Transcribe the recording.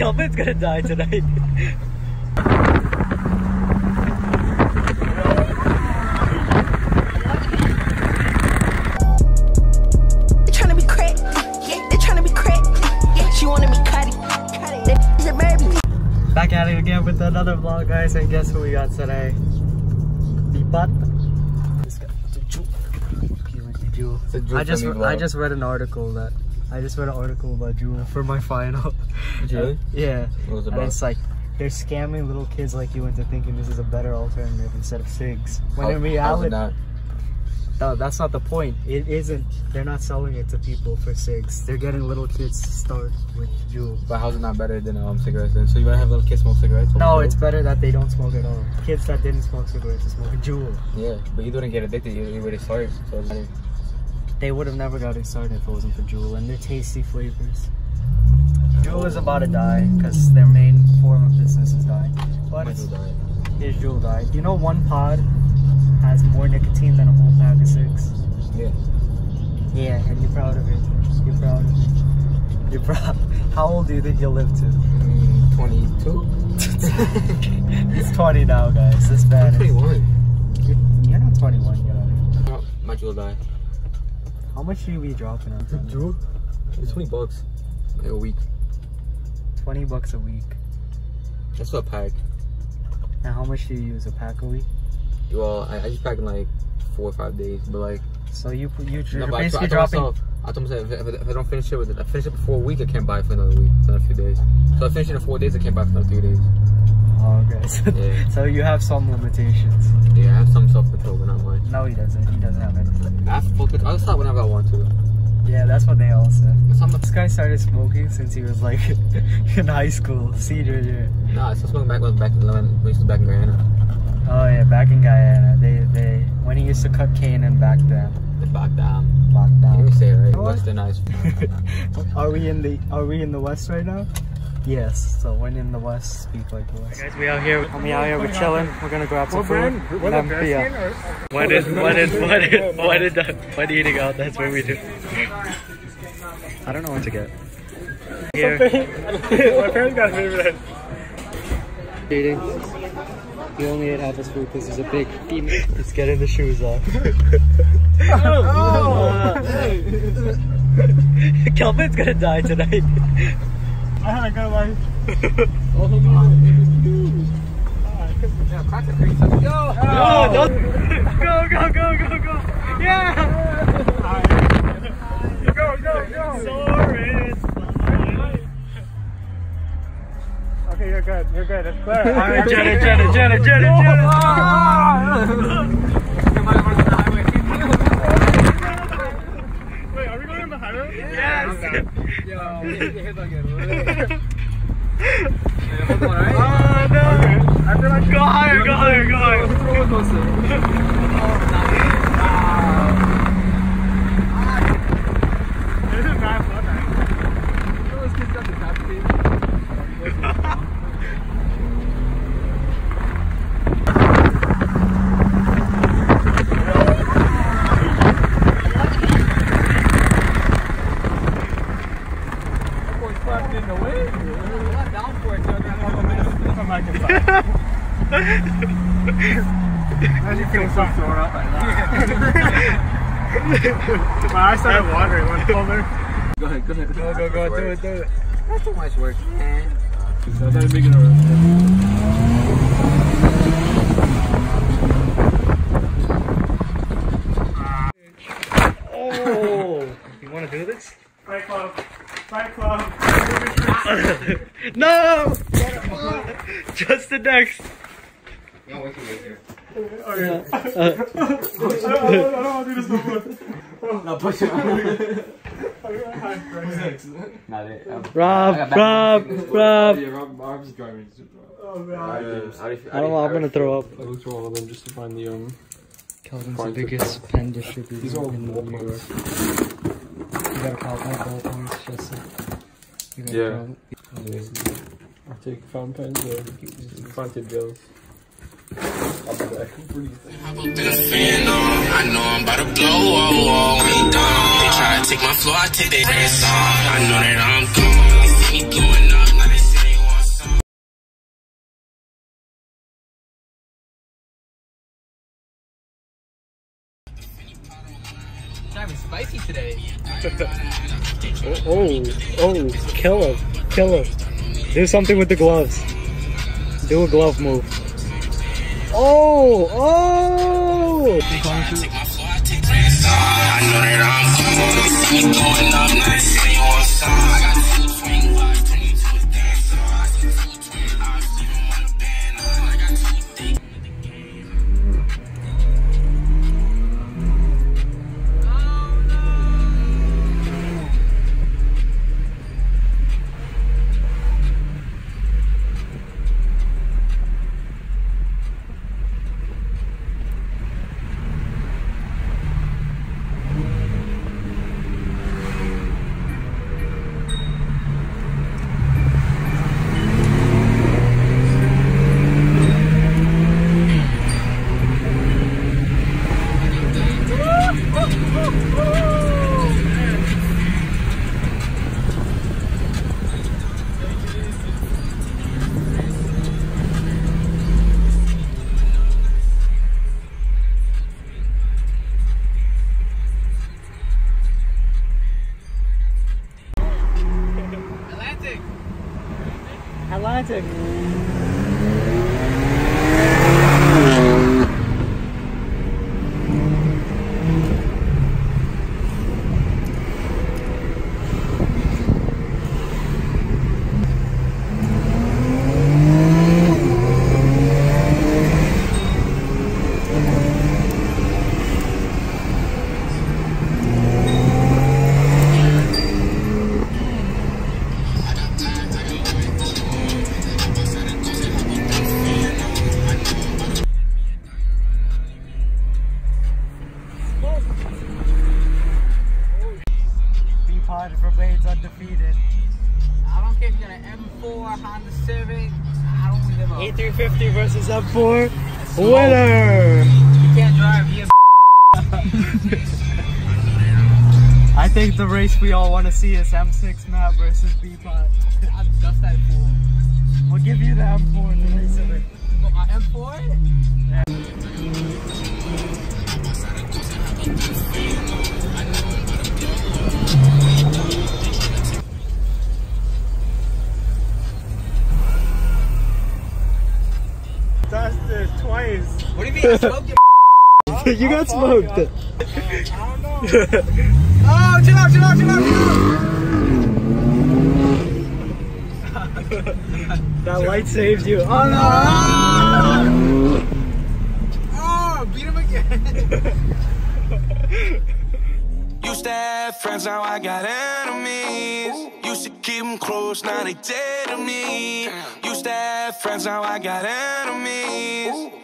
Kelvin's gonna die tonight. They tryna be crack. Yeah, they tryna be crack. She wanted me cut it. Cut it. That is a baby. Back at it again with another vlog, guys, and guess who we got today? Lipat. The Jew. He went to Jew. It's a Juul I just, I just read an article that, I just read an article about Juul for my final. Really? yeah. What was it And it's like they're scamming little kids like you into thinking this is a better alternative instead of cigs. When How- in reality, not? no, that's not the point. It isn't. They're not selling it to people for cigs. They're getting little kids to start with Juul. But how's it not better than um cigarettes? Then? So you wanna have little kids smoke cigarettes? No, it's better that they don't smoke at all. Kids that didn't smoke cigarettes are smoking Juul. Yeah, but you didn't get addicted. You, you already started. So. They would have never gotten started if it wasn't for Juul and their tasty flavors. Juul is about to die because their main form of business is dying. But Might it's, as well die. here's Juul died. You know one pod has more nicotine than a whole pack of six. Yeah. Yeah, and you're proud of it. You're proud of it. You're proud. How old do you think you'll live to? Mm, 22? He's 20 now, guys. This I'm bad. 21. You're, you're not 21 yet. Oh, my Juul die. How much should you be dropping on? Juul? It's 20 bucks. Like a week. 20 bucks a week. That's a pack. And how much do you use? A pack a week? Well, I, I just pack in like four or five days. But like, So you you you're no, I, basically I told dropping. myself, I told myself if, if, I don't finish it with it, I finish it before a week, I can't buy it for another week, for another few days. So I finish it in four days, I can't buy it for another three days. Oh, okay. So, Yeah. so you have some limitations. Yeah, I have some self control, but not much. No, he doesn't. He doesn't have anything. I have full control. I'll stop whenever I want to. Yeah, that's what they all said. Some, This guy started smoking since he was like in high school, senior year. nah, I still smoking back when back in when we used to back in Guyana. Oh yeah, back in Guyana, they they when he used to cut cane and back them, The back down. back Let me down. say it right. What? Westernized. are we in the Are we in the West right now? Yes. So when in the West, speak like the West. guys, we out here. We out here. We're chilling. We're gonna grab some food. What Um, yeah. What is what is what is what is the what eating out? That's what we do. I don't know what to get. Here My parents got favorite. eating. He only ate half his food because he's a big female. He's getting the shoes off. oh. Kelvin's gonna die tonight. I had a good life. Oh, don't go, go, go, go, go. Yeah. Go, go, go. Sorry. Okay, you're good. You're good. It's clear. All right, Jenna, Jenna, Jenna, Jenna, Jenna. Ah. Wait, are we going on the highway? Yes. Oh, no. I feel like Go higher, go higher, go higher. this is not fun. I'm like inside. As you feel so sore up right now. My eyes started watering when colder. Go ahead, go ahead. Go, go, go, do it, do it. That's too much work, man. So I started making a Oh, you want to do this? Fight club. Fight club. No! Just the next. No, wait till later. Okay. I don't, I don't, I don't want to do this no more. No, push it. Who's next? Not it. Um, Rob, I Rob. Rob. Yeah, Rob, Rob's driving. Oh, man. How do you- how I don't know, I'm gonna throw up. I looked through all of them just to find the um. Kelvin's the biggest pen distributor These are all in New York. You gotta count my ballpoints, Jesse. You gotta Yeah. count. I'll take fountain pens or fountain tip I know I'm about to blow, oh, oh, ain't done. They try to take my floor, I take their ass on. I know that I'm gone. They see me blowing up, spicy today. oh, oh, oh, kill him, kill him. Do something with the gloves. Do a glove move. Oh, oh! I know that I'm cool. Going up nice, you. Atlantic. E350 versus M4. Winner! You can't drive. You I think the race we all want to see is M6 Matt versus Bepat. I'm just that fool. We'll give you the M4 in the race of it. Uh, M4? What do you mean? I smoked your you got smoked. I don't know. Oh, chill out, chill out, chill out, chill out. That light saved you. Oh no! Oh, beat him again. Used to have friends, now I got enemies. Used to keep them close, now they dead to me. Used to have friends, now I got enemies.